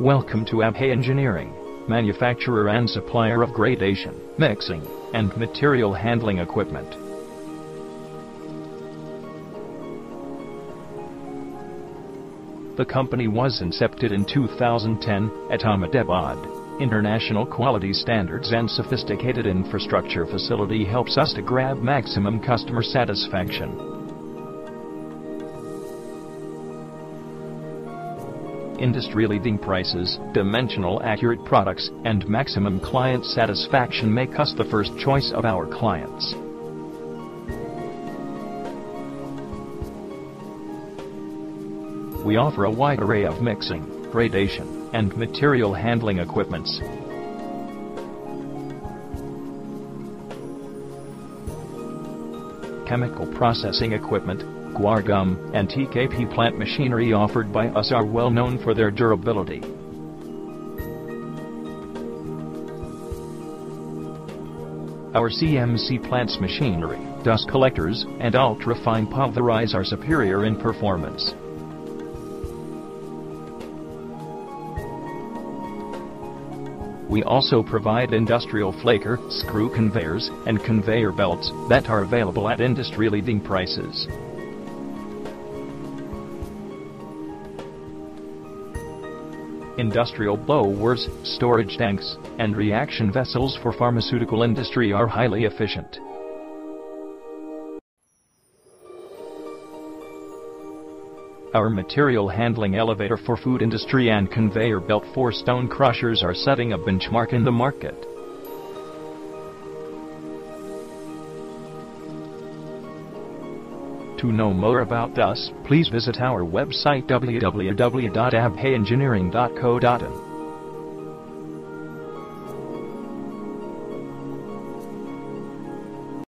Welcome to Abhay Engineering, manufacturer and supplier of gradation, mixing, and material handling equipment. The company was incepted in 2010 at Ahmedabad. International quality standards and sophisticated infrastructure facility helps us to grab maximum customer satisfaction. Industry-leading prices, dimensional accurate products, and maximum client satisfaction make us the first choice of our clients. We offer a wide array of mixing, gradation, and material handling equipments. Chemical processing equipment, guar and TKP plant machinery offered by us are well known for their durability. Our CMC plants machinery, dust collectors, and ultra-fine pulverize are superior in performance. We also provide industrial flaker, screw conveyors, and conveyor belts that are available at industry-leading prices. Industrial blowers, storage tanks, and reaction vessels for pharmaceutical industry are highly efficient. Our material handling elevator for food industry and conveyor belt for stone crushers are setting a benchmark in the market. To know more about us, please visit our website www.abhayengineering.co.in.